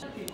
Thank you.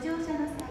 乗車の際